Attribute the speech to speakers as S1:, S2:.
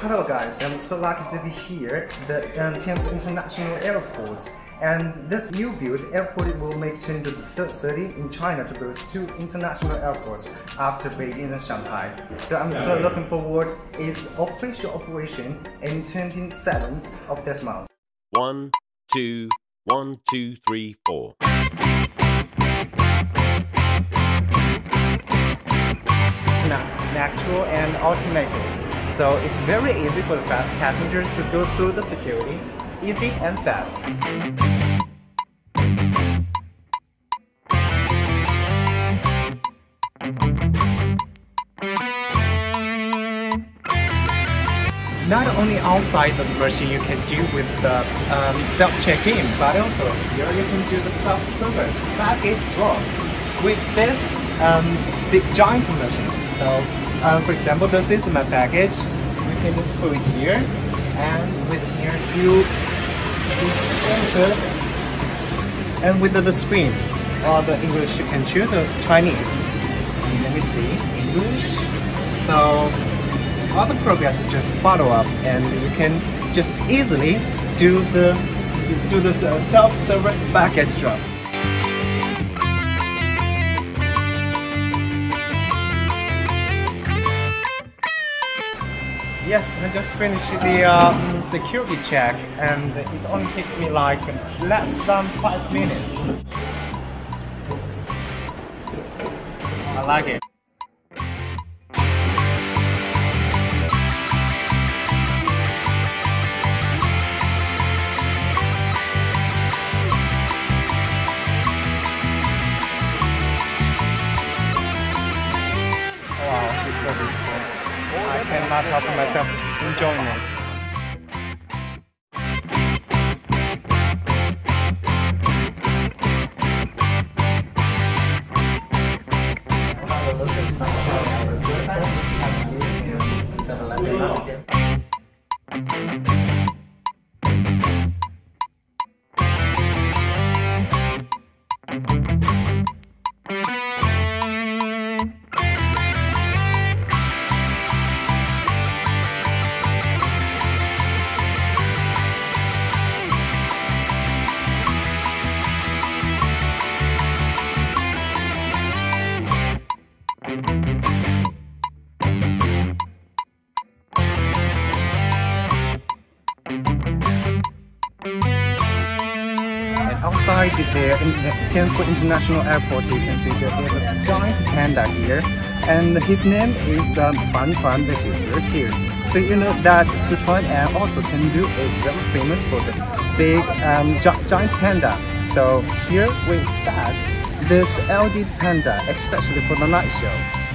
S1: Hello guys, I'm so lucky to be here at the um, Tianfu International Airport. And this new built airport will make Chengdu the third city in China to boast two international airports after Beijing and Shanghai. So I'm so looking forward its official operation in 27th of this month.
S2: One, two, one, two, three, four.
S1: natural and automated. So it's very easy for the passengers to go through the security, easy and fast. Not only outside the machine you can do with the um, self check-in, but also here you can do the self-service baggage drop with this um, big giant machine. So um, for example, this is my package. You can just put it here, and with here you just enter, and with the screen all the English you can choose or Chinese. Let me see English. So all the progress is just follow up, and you can just easily do the do this uh, self-service package drop. Yes, I just finished the um, security check and it only takes me like less than 5 minutes. I like it. Wow, it's. I cannot help myself enjoying it. Outside the Tianfu International Airport, you can see there's a giant panda here. And his name is um, Tuan Tuan, which is very cute. So you know that Sichuan and also Chengdu is very famous for the big um, gi giant panda. So here we have this LD panda, especially for the night show.